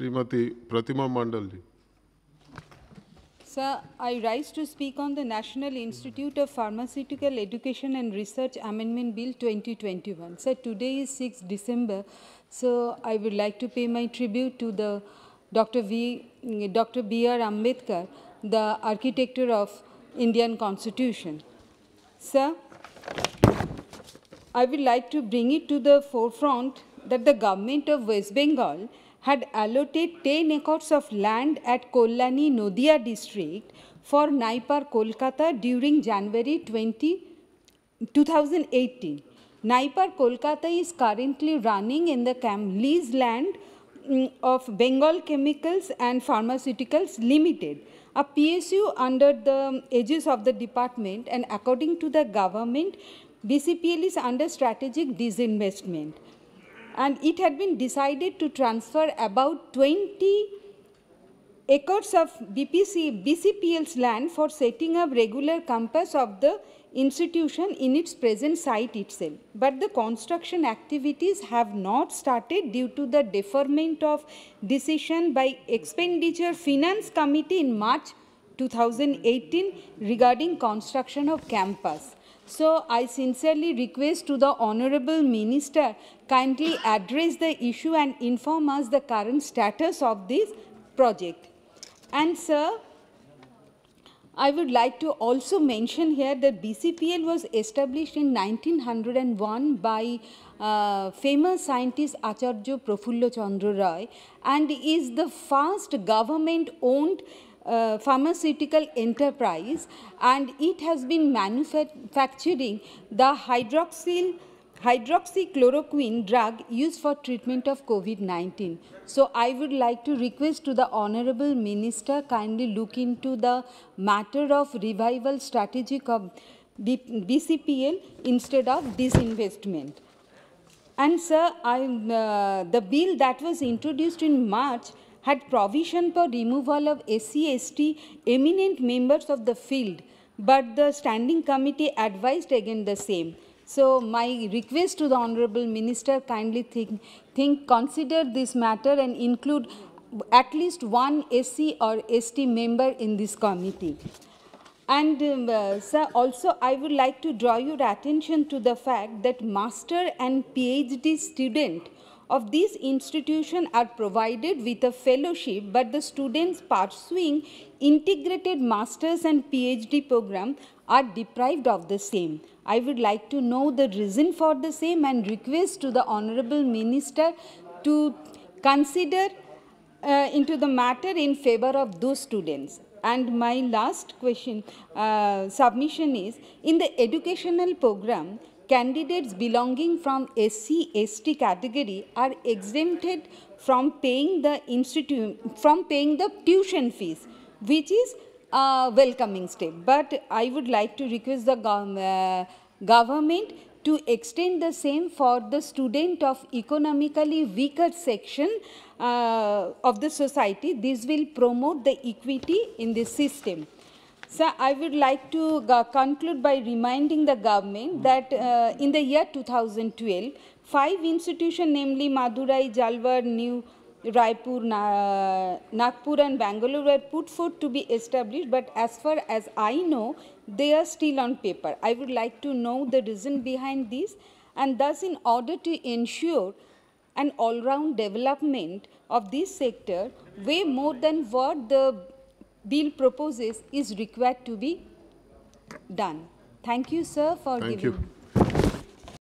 Srimati Pratima Mondal. Sir, I rise to speak on the National Institute of Pharmaceutical Education and Research Amendment Bill 2021. Sir, today is 6 December, so I would like to pay my tribute to the Dr. V, Dr. B. R. Ambedkar, the architecture of Indian Constitution. Sir, I would like to bring it to the forefront that the government of West Bengal had allotted 10 acres of land at Kalyani Nadia district for NIPER Kolkata during January 20, 2018. NIPER Kolkata is currently running in the Cam lease land mm, of Bengal Chemicals and Pharmaceuticals Limited, a PSU under the aegis of the department and according to the government, BCPL is under strategic disinvestment. And it had been decided to transfer about 20 acres of BPC, BCPL's land for setting up regular campus of the institution in its present site itself. But the construction activities have not started due to the deferment of decision by Expenditure Finance Committee in March 2018 regarding construction of campus. So I sincerely request to the Honorable Minister kindly address the issue and inform us the current status of this project. And sir, I would like to also mention here that BCPL was established in 1901 by uh, famous scientist Acharya Prafullo Chandra Roy and is the first government-owned uh, pharmaceutical enterprise and it has been manufacturing the hydroxyl hydroxychloroquine drug used for treatment of COVID-19. So I would like to request to the Honorable Minister kindly look into the matter of revival strategy of BCPL instead of disinvestment. And sir, I, uh, the bill that was introduced in March had provision for removal of SC, ST eminent members of the field, but the standing committee advised against the same. So my request to the Honorable Minister kindly think, think, consider this matter and include at least one SC or ST member in this committee. And um, uh, sir, also I would like to draw your attention to the fact that master and PhD student of these institutions are provided with a fellowship, but the students pursuing integrated master's and PhD program are deprived of the same. I would like to know the reason for the same and request to the Honorable Minister to consider uh, into the matter in favor of those students. And my last question, uh, submission is, in the educational program, candidates belonging from SC, ST category are exempted from paying the institute, from paying the tuition fees, which is a welcoming step. But I would like to request the uh, government to extend the same for the student of economically weaker section uh, of the society. This will promote the equity in the system. So I would like to conclude by reminding the government that uh, in the year 2012, five institutions, namely Madurai, Jhalawar, New Raipur, Na Nagpur and Bangalore were put forth to be established, but as far as I know, they are still on paper. I would like to know the reason behind this and thus in order to ensure an all-round development of this sector, way more than what the bill proposes is required to be done. Thank you, sir, for Thank giving. you.